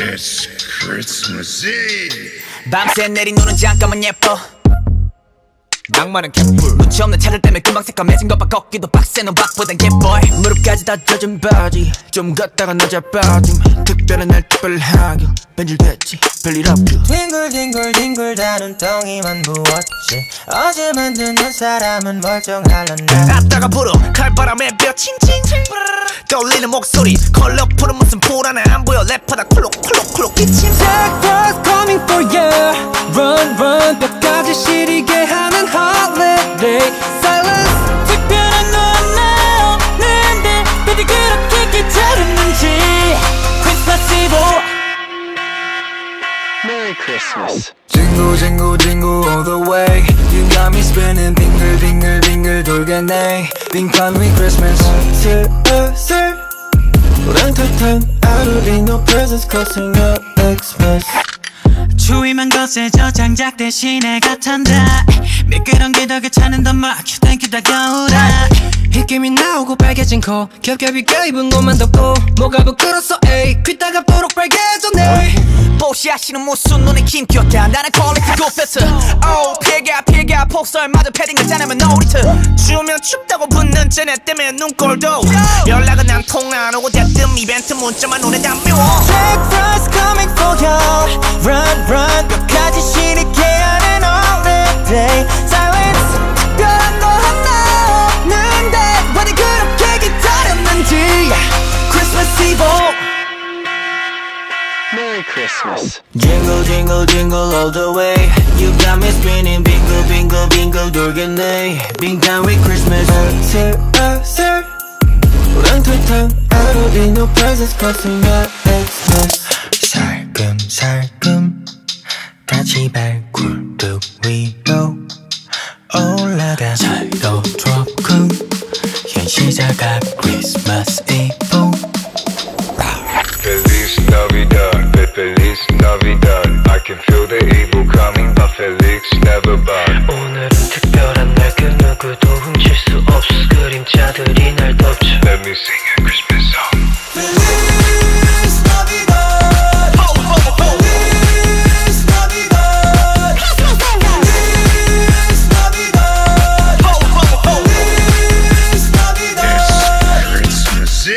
It's Christmas Eve. 밤새 내린 눈은 잠깐만 예뻐. 낭만은 개뿔. 눈치 없는 차를 때문에 금방 새까매진 것봐. 걷기도 빡세 넌 박보단 개보이 무릎까지 다 젖은 바지. 좀 걷다가 낮아 빠짐. 특별한 날 특별하게 변질됐지. 별일 없죠 뒹굴뒹굴 뒹굴 다 눈덩이만 부었지. 어제 만드는 사람은 멀쩡할란다. 갔다가 불어 칼바람에 뼈 칭칭칭 떠올리는 목소리 컬러풀은 무슨 불안해 안 보여 랩하다 콜록콜록콜록 기침 Jack was coming for you Run run 뼈까지 시리게 하는 holiday Silence 특별한 너와 나였는데 어디 그렇게 기다렸는지 Christmas Eve Merry Christmas. Jingle jingle jingle all the way 돌겠네 빙판위 Christmas 슬슬 of it no presents costing up Xmas. 추위만 거세져 장작 대신에 같한다. 미끄럼 기덕에 차는 더 막혀 땡큐 다가오라 휘김이 나오고 빨개진 코 겹겹이 껴입은 옷만 덮고 뭐가 부끄러서 에이 귀따가 보록 빨개졌네. 뽀시아씨는 무슨 눈에 김겼다. 나는 퀄리티 고패스. 오 피가 피가. 폭설 마저 패딩을 짜내면 놀이트. 추우면 춥 붙는 쟤네 때문에 눈꼴도. 연락은 안 통화 안 오고 대뜸 이벤트 문자만 눈에 담겨 Jack Frost coming for you Run run Christmas. Jingle jingle jingle all the way You got me spinning bingle bingle bingle 돌겠네 빙판 with Christmas 슬슬 우렁탕탕 Out of it no presents costing up Xmas 살금살금 같이 발굴뚝 위로 올라가 살도 조금 현시자가 Christmas Eve Feliz Navidad, fe- Feliz Navidad. I can feel the evil coming but Felix never back. 오늘은 특별한 날 그 누구도 훔칠 수 없어 그림자들이 날 덮쳐. Let me sing a Christmas song. Feliz Navidad. Oh, oh, oh. Feliz Navidad. Feliz Navidad. Feliz Navidad. It's Christmas